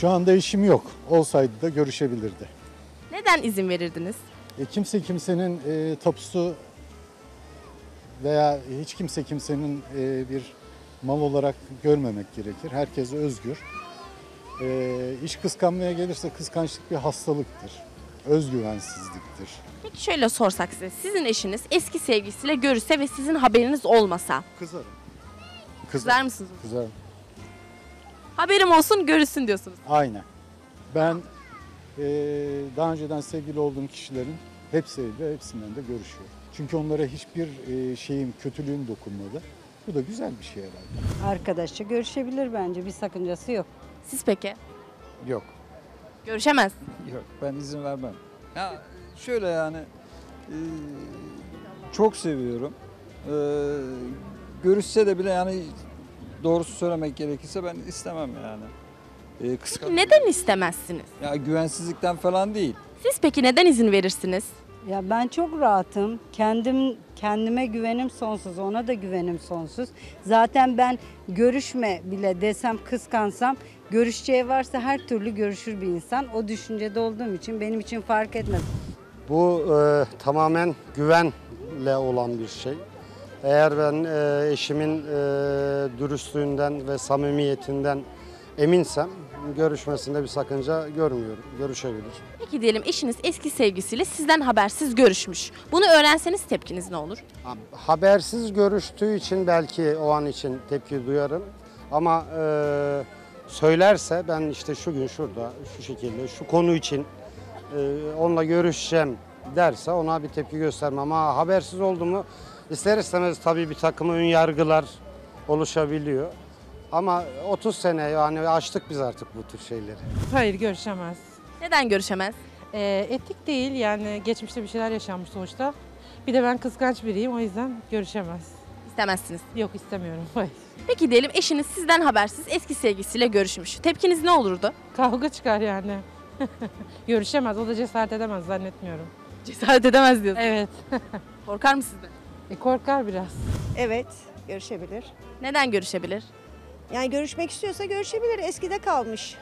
Şu anda işim yok. Olsaydı da görüşebilirdi. Neden izin verirdiniz? E, kimse kimsenin e, tapusu veya hiç kimse kimsenin e, bir mal olarak görmemek gerekir. Herkes özgür. E, iş kıskanmaya gelirse kıskançlık bir hastalıktır. Özgüvensizliktir. Peki şöyle sorsak size. Sizin eşiniz eski sevgilisiyle görüşse ve sizin haberiniz olmasa. Kızarım. Kızar mısınız? Kızarım. Haberim olsun görüşsün diyorsunuz. Aynen. Ben e, daha önceden sevgili olduğum kişilerin hepsiyle hepsinden de görüşüyorum. Çünkü onlara hiçbir e, şeyim, kötülüğüm dokunmadı. Bu da güzel bir şey herhalde. Arkadaşça görüşebilir bence bir sakıncası yok. Siz peki? Yok. Görüşemez. Yok ben izin vermem. Ya şöyle yani e, çok seviyorum. E, görüşse de bile yani doğrusu söylemek gerekirse ben istemem yani. E, kıskan- Neden istemezsiniz? Ya güvensizlikten falan değil. Siz peki neden izin verirsiniz? Ya ben çok rahatım. Kendim kendime güvenim sonsuz, ona da güvenim sonsuz. Zaten ben görüşme bile desem kıskansam görüşeceği varsa her türlü görüşür bir insan. O düşüncede olduğum için benim için fark etmez. Bu e, tamamen güvenle olan bir şey. Eğer ben e, eşimin e, dürüstlüğünden ve samimiyetinden eminsem görüşmesinde bir sakınca görmüyorum. Görüşebilir. Peki diyelim eşiniz eski sevgilisiyle sizden habersiz görüşmüş. Bunu öğrenseniz tepkiniz ne olur? Habersiz görüştüğü için belki o an için tepki duyarım. Ama e, söylerse ben işte şu gün şurada şu şekilde şu konu için e, onunla görüşeceğim derse ona bir tepki göstermem. Ama habersiz oldu mu ister istemez tabii bir takım ön yargılar oluşabiliyor. Ama 30 sene yani açtık biz artık bu tür şeyleri. Hayır görüşemez. Neden görüşemez? Ee, etik değil yani geçmişte bir şeyler yaşanmış sonuçta. Bir de ben kıskanç biriyim o yüzden görüşemez. İstemezsiniz. Yok istemiyorum. Hayır. Peki diyelim eşiniz sizden habersiz eski sevgilisiyle görüşmüş. Tepkiniz ne olurdu? Kavga çıkar yani. görüşemez o da cesaret edemez zannetmiyorum. Cesaret edemez diyorsun. Evet. Korkar mı sizden? E, korkar biraz. Evet, görüşebilir. Neden görüşebilir? Yani görüşmek istiyorsa görüşebilir. Eskide kalmış.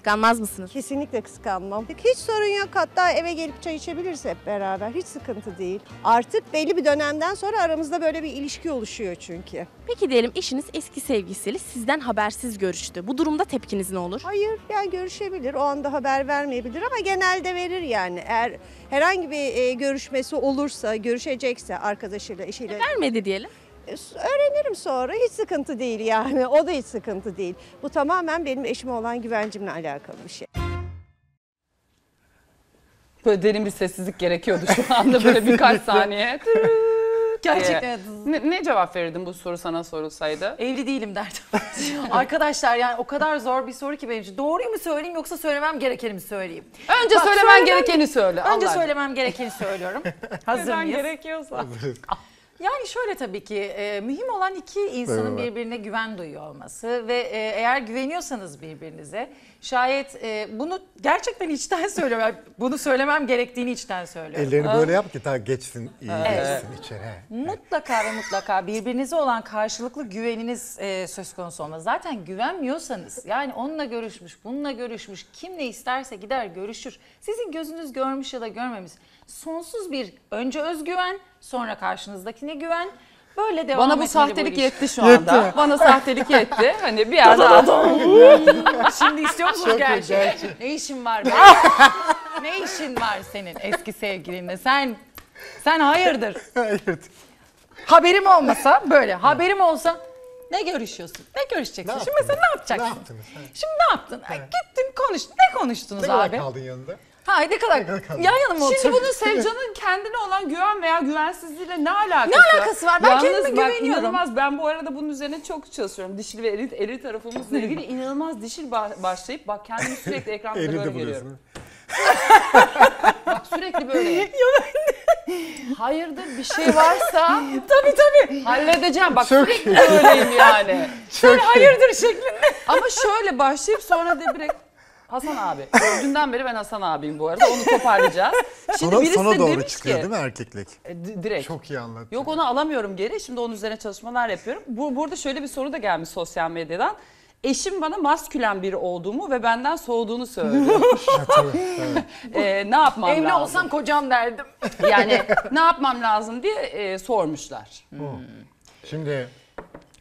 Kıskanmaz mısınız? Kesinlikle kıskanmam. Hiç sorun yok. Hatta eve gelip çay içebiliriz hep beraber. Hiç sıkıntı değil. Artık belli bir dönemden sonra aramızda böyle bir ilişki oluşuyor çünkü. Peki diyelim eşiniz eski sevgilisiyle sizden habersiz görüştü. Bu durumda tepkiniz ne olur? Hayır, yani görüşebilir. O anda haber vermeyebilir ama genelde verir yani. Eğer herhangi bir e, görüşmesi olursa, görüşecekse arkadaşıyla, eşiyle Vermedi diyelim. Öğrenirim sonra. Hiç sıkıntı değil yani. O da hiç sıkıntı değil. Bu tamamen benim eşime olan güvencimle alakalı bir şey. Böyle derin bir sessizlik gerekiyordu şu anda böyle birkaç saniye. Gerçekten. Ne, ne cevap verirdin bu soru sana sorulsaydı? Evli değilim derdim. Arkadaşlar yani o kadar zor bir soru ki benim için. Doğruyu mu söyleyeyim yoksa söylemem gerekeni mi söyleyeyim? Önce Bak, söylemen söylemem- gerekeni söyle. Önce Allah söylemem gerekeni söylüyorum. Hazır Neden mıyız? gerekiyorsa. Yani şöyle tabii ki e, mühim olan iki insanın birbirine güven duyuyor olması ve e, eğer güveniyorsanız birbirinize şayet e, bunu gerçekten içten söylüyorum. Yani bunu söylemem gerektiğini içten söylüyorum. Ellerini böyle yap ki daha geçsin, iyi Evet. geçsin içeri. Mutlaka ve mutlaka birbirinize olan karşılıklı güveniniz e, söz konusu olmaz. Zaten güvenmiyorsanız yani onunla görüşmüş, bununla görüşmüş, kimle isterse gider görüşür. Sizin gözünüz görmüş ya da görmemiş. Sonsuz bir önce özgüven, sonra karşınızdakine güven. Böyle devam Bana bu etmeli sahtelik iş. yetti şu anda. Bana sahtelik yetti. Hani bir yerde Şimdi istiyor musunuz gerçeği? Ne işin var be? ne işin var senin eski sevgilinle? Sen sen hayırdır? Hayır. Haberim olmasa böyle. Haberim olsa ne görüşüyorsun? Ne görüşeceksin? Ne Şimdi mesela ne yapacaksın? Ne yaptınız? Şimdi ne yaptın? Ay, Gittin konuş. Ne konuştunuz Ne kadar abi? kaldın yanında? Ha ne kadar? Yan yana mı Şimdi bunun Sevcan'ın kendine olan güven veya güvensizliğiyle ne alakası? Ne alakası var? Ben Yalnız kendime bak, güveniyorum. inanılmaz ben bu arada bunun üzerine çok çalışıyorum. Dişil ve eril, eril tarafımızla ilgili inanılmaz dişil ba- başlayıp bak kendimi sürekli ekranda böyle de görüyorum. Bak sürekli böyle. Hayırdır bir şey varsa Tabii tabii. halledeceğim. Bak Çok sürekli böyleyim yani. Çok iyi. Hayırdır şeklinde. Ama şöyle başlayıp sonra da direkt Hasan abi. Dünden beri ben Hasan abiyim bu arada. Onu toparlayacağız. Şimdi Sona, birisi sona de doğru demiş çıkıyor ki, değil mi erkeklik? E, di- direkt. Çok iyi anlattın. Yok onu alamıyorum geri. Şimdi onun üzerine çalışmalar yapıyorum. Bu, burada şöyle bir soru da gelmiş sosyal medyadan. Eşim bana maskülen biri olduğumu ve benden soğuduğunu söylüyor. Ha, tabii, evet. Ee, ne yapmam Evli lazım? olsam kocam derdim. Yani ne yapmam lazım diye e, sormuşlar. Şimdi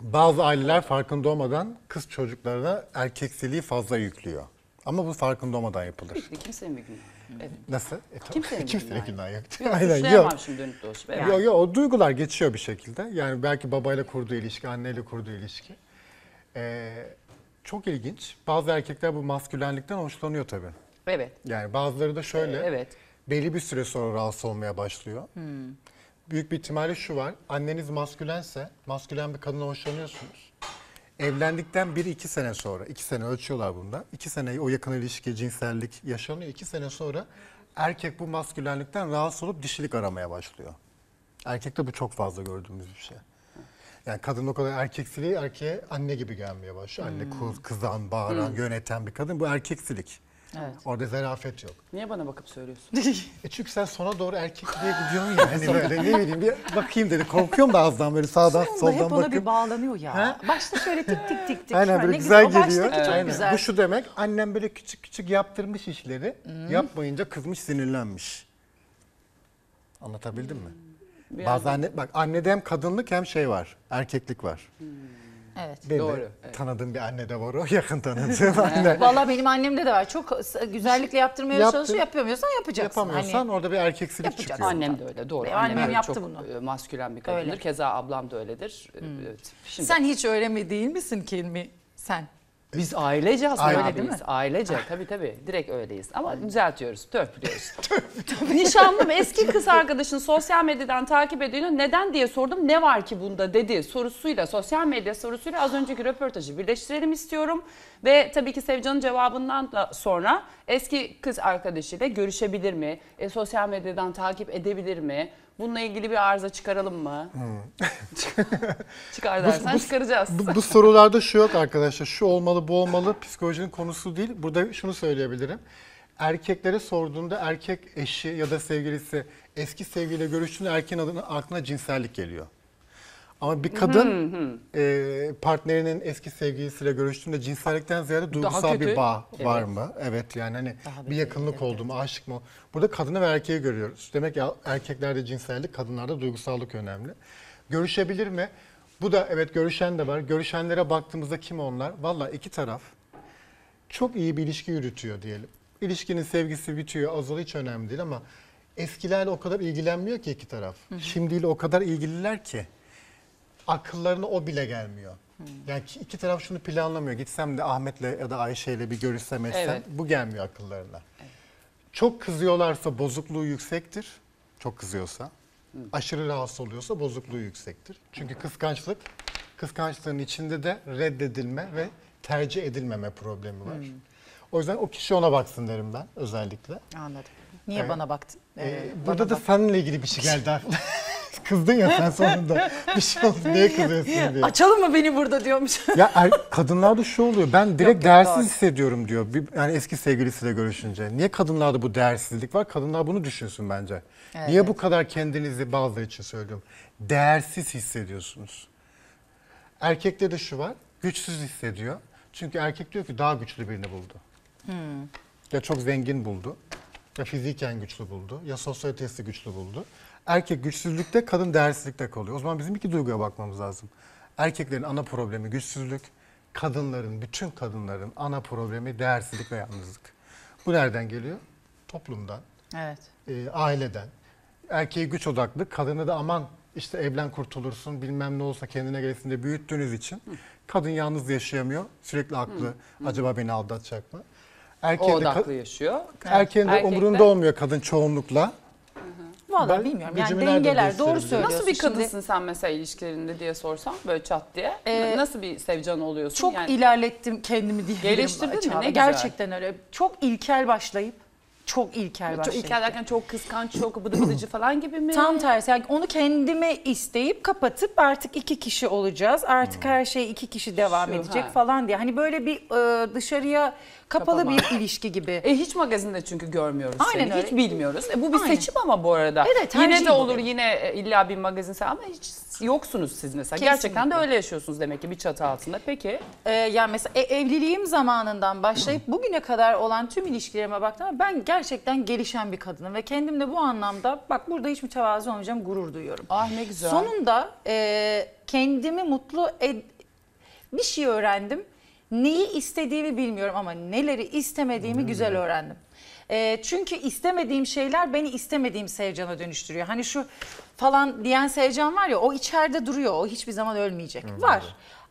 bazı aileler farkında olmadan kız çocuklarına erkeksiliği fazla yüklüyor. Ama bu farkında olmadan yapılır. Hiçbir kimsenin bir günahı. Evet. Nasıl? E, tabii. Kimsenin bir günahı günahı yok. Yok, Aynen suçlayamam yok. şimdi dönüp dolaşıp. Yok yok o duygular geçiyor bir şekilde. Yani belki babayla kurduğu ilişki, anneyle kurduğu ilişki. Ee, çok ilginç. Bazı erkekler bu maskülenlikten hoşlanıyor tabii. Evet. Yani bazıları da şöyle. Evet. belli bir süre sonra rahatsız olmaya başlıyor. Büyük bir ihtimalle şu var. Anneniz maskülense, maskülen bir kadına hoşlanıyorsunuz. Evlendikten 1-2 sene sonra, 2 sene ölçüyorlar bunda. 2 sene o yakın ilişki, cinsellik yaşanıyor. 2 sene sonra erkek bu maskülenlikten rahatsız olup dişilik aramaya başlıyor. Erkekte bu çok fazla gördüğümüz bir şey. Yani kadın o kadar erkeksiliği erkeğe anne gibi gelmeye başlıyor. Anne kız, kızan, bağıran, yöneten bir kadın. Bu erkeksilik. Evet. Orada zarafet yok. Niye bana bakıp söylüyorsun? E çünkü sen sona doğru erkek diye gidiyorsun ya. Hani böyle ne bileyim bir bakayım dedi. Korkuyorum da ağızdan böyle sağdan Sonunda soldan hep ona bakıp. bir bağlanıyor ya. Ha? Başta şöyle tik tik tik tik. Aynen Ha, böyle ne güzel o geliyor. baştaki çok Aynen. güzel. Bu şu demek annem böyle küçük küçük yaptırmış işleri. Yapmayınca kızmış sinirlenmiş. Anlatabildim mi? Bir Bazı yandan- anne, bak annede hem kadınlık hem şey var. Erkeklik var. Evet. Benim Doğru, de evet. tanıdığım bir anne de var o. Yakın tanıdığım anne. Valla benim annemde de var. Çok güzellikle yaptırmaya Yaptır. çalışıyor. Yapamıyorsan yapacaksın. Yapamıyorsan Hani, orada bir erkeksilik Yapacaksın. çıkıyor. Annem de öyle doğru. Benim annem yaptı çok bunu. e, maskülen bir kadındır. Öyle. Keza ablam da öyledir. E, Evet. Şimdi sen hiç öyle mi değil misin Kilmi? Sen. biz ailece aslında Aile değil mi? Ailece tabii tabii. Direkt öyleyiz. Ama düzeltiyoruz. Törpülüyoruz. Nişanlım eski kız arkadaşını sosyal medyadan takip ediyor. Neden diye sordum. Ne var ki bunda dedi sorusuyla sosyal medya sorusuyla az önceki röportajı birleştirelim istiyorum. Ve tabii ki Sevcan'ın cevabından da sonra eski kız arkadaşıyla görüşebilir mi? E, sosyal medyadan takip edebilir mi? Bununla ilgili bir arıza çıkaralım mı? Çıkar dersen çıkaracağız. Bu, bu sorularda şu yok arkadaşlar. Şu olmalı, bu olmalı. Psikolojinin konusu değil. Burada şunu söyleyebilirim. Erkeklere sorduğunda erkek eşi ya da sevgilisi eski sevgiliyle görüştüğünde erkeğin adına, aklına cinsellik geliyor. Ama bir kadın e, partnerinin eski sevgilisiyle görüştüğünde cinsellikten ziyade duygusal kötü. bir bağ var mı? Evet yani hani bir yakınlık oldu mu, aşık mı? Burada kadını ve erkeği görüyoruz. Demek ki erkeklerde cinsellik, kadınlarda duygusallık önemli. Görüşebilir mi? Bu da evet görüşen de var. Görüşenlere baktığımızda kim onlar? Valla iki taraf çok iyi bir ilişki yürütüyor diyelim. İlişkinin sevgisi bitiyor, azalıyor hiç önemli değil ama eskilerle o kadar ilgilenmiyor ki iki taraf. Şimdiyle o kadar ilgililer ki akıllarına o bile gelmiyor. Yani ki- iki taraf şunu planlamıyor. Gitsem de Ahmet'le ya da Ayşe'yle bir görüşsem etsem Evet. bu gelmiyor akıllarına. Çok kızıyorlarsa bozukluğu yüksektir. Çok kızıyorsa. Aşırı rahatsız oluyorsa bozukluğu yüksektir. Çünkü kıskançlık, kıskançlığın içinde de reddedilme ve tercih edilmeme problemi var. O yüzden o kişi ona baksın derim ben özellikle. Anladım. Niye Evet. bana baktın? Ee, Ee, burada bana da bak- seninle ilgili bir şey geldi aklıma. Kızdın ya sen sonunda. Bir şey oldu. Niye kızıyorsun diye. Açalım mı beni burada diyormuş. Ya er, kadınlarda şu oluyor. Ben direkt yok, değersiz doğru. hissediyorum diyor. Bir, yani eski sevgilisiyle görüşünce. Niye kadınlarda bu değersizlik var? Kadınlar bunu düşünsün bence. Niye bu kadar kendinizi bazıları için söylüyorum. Değersiz hissediyorsunuz. Erkekte de şu var. Güçsüz hissediyor. Çünkü erkek diyor ki daha güçlü birini buldu. Ya çok zengin buldu. Ya fiziken güçlü buldu. Ya sosyetesi güçlü buldu. Erkek güçsüzlükte, kadın değersizlikte kalıyor. O zaman bizim iki duyguya bakmamız lazım. Erkeklerin ana problemi güçsüzlük. Kadınların, bütün kadınların ana problemi değersizlik ve yalnızlık. Bu nereden geliyor? Toplumdan, Evet. e, aileden. Erkeği güç odaklı, kadını da aman işte evlen kurtulursun, bilmem ne olsa kendine gelsin diye büyüttüğünüz için kadın yalnız yaşayamıyor. Sürekli aklı, acaba beni aldatacak mı? O Erkeğin de, odaklı yaşıyor. erkeğin de Erkek de- umurunda olmuyor kadın çoğunlukla. Vallahi Ben bilmiyorum. Yani gücümü nerede dengeler doğru gösterebilirim? söylüyorsun. Nasıl bir Şimdi kadınsın sen mesela ilişkilerinde diye sorsam böyle çat diye. Ee, Nasıl bir sevcan oluyorsun? Çok yani, ilerlettim kendimi diye. Geliştirdin mi? Ne güzel. Gerçekten öyle. Çok ilkel başlayıp çok ilkel çok başlayıp. ilkel derken çok kıskanç, çok bıdı bıdıcı falan gibi mi? Tam tersi. Yani onu kendime isteyip kapatıp artık iki kişi olacağız. Artık her şey iki kişi devam Şu, edecek ha. falan diye. Hani böyle bir e, dışarıya kapalı Kapama. bir ilişki gibi. E hiç magazinde çünkü görmüyoruz Aynen seni. öyle. Hiç bilmiyoruz. E, bu bir Aynen. seçim ama bu arada. Evet, yine de bu olur benim. yine e, illa bir magazin ama hiç yoksunuz siz mesela. Kesinlikle. Gerçekten de öyle yaşıyorsunuz demek ki bir çatı altında. Peki. Ee, yani mesela e- evliliğim zamanından başlayıp bugüne kadar olan tüm ilişkilerime baktığımda ben gerçekten gelişen bir kadınım ve kendimle bu anlamda bak burada hiç mütevazı olmayacağım gurur duyuyorum. Ah ne güzel. Sonunda e, kendimi mutlu ed- bir şey öğrendim. Neyi istediğimi bilmiyorum ama neleri istemediğimi güzel öğrendim. E, çünkü istemediğim şeyler beni istemediğim Sevcan'a dönüştürüyor. Hani şu falan diyen Sevcan var ya o içeride duruyor. O hiçbir zaman ölmeyecek. Var.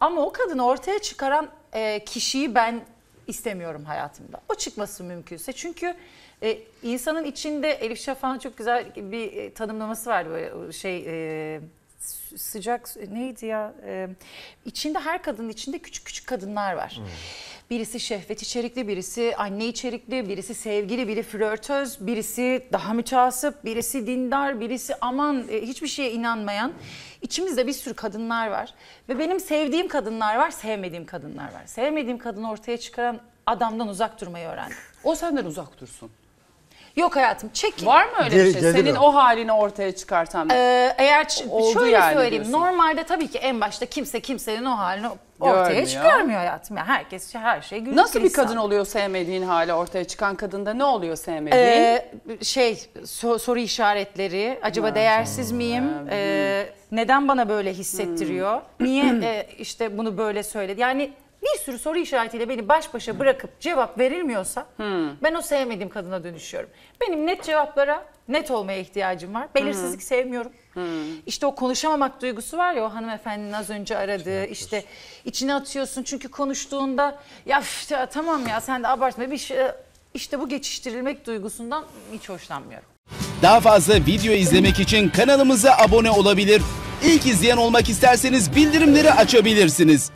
Ama o kadını ortaya çıkaran e, kişiyi ben istemiyorum hayatımda. O çıkması mümkünse. Çünkü e, insanın içinde Elif Şafak'ın çok güzel bir e, tanımlaması vardı böyle şey e, sıcak neydi ya E, içinde her kadının içinde küçük küçük kadınlar var. Birisi şehvet içerikli, birisi anne içerikli, birisi sevgili, biri flörtöz, birisi daha müteasıp, birisi dindar, birisi aman e, hiçbir şeye inanmayan. İçimizde bir sürü kadınlar var. Ve benim sevdiğim kadınlar var, sevmediğim kadınlar var. Sevmediğim kadını ortaya çıkaran adamdan uzak durmayı öğrendim. O senden uzak dursun. Yok hayatım çekin. Var mı öyle bir şey? gelir Senin o. o halini ortaya çıkartan. Ee, eğer Oldu şöyle yani söyleyeyim diyorsun. normalde tabii ki en başta kimse kimsenin o halini ortaya Görmüyor. çıkarmıyor hayatım. Yani herkes her şey gülüp Nasıl bir kadın oluyor sevmediğin hali ortaya çıkan kadında? Ne oluyor sevmediğin? Ee, şey so- soru işaretleri. Acaba değersiz miyim? Ee, neden bana böyle hissettiriyor? Niye e, işte bunu böyle söyledi? Yani bir sürü soru işaretiyle beni baş başa bırakıp cevap verilmiyorsa ben o sevmediğim kadına dönüşüyorum. Benim net cevaplara net olmaya ihtiyacım var. Belirsizlik sevmiyorum. İşte o konuşamamak duygusu var ya o hanımefendinin az önce aradığı işte içine atıyorsun çünkü konuştuğunda ya üf, ya tamam ya sen de abartma bir şey işte bu geçiştirilmek duygusundan hiç hoşlanmıyorum. Daha fazla video izlemek için kanalımıza abone olabilir. İlk izleyen olmak isterseniz bildirimleri açabilirsiniz.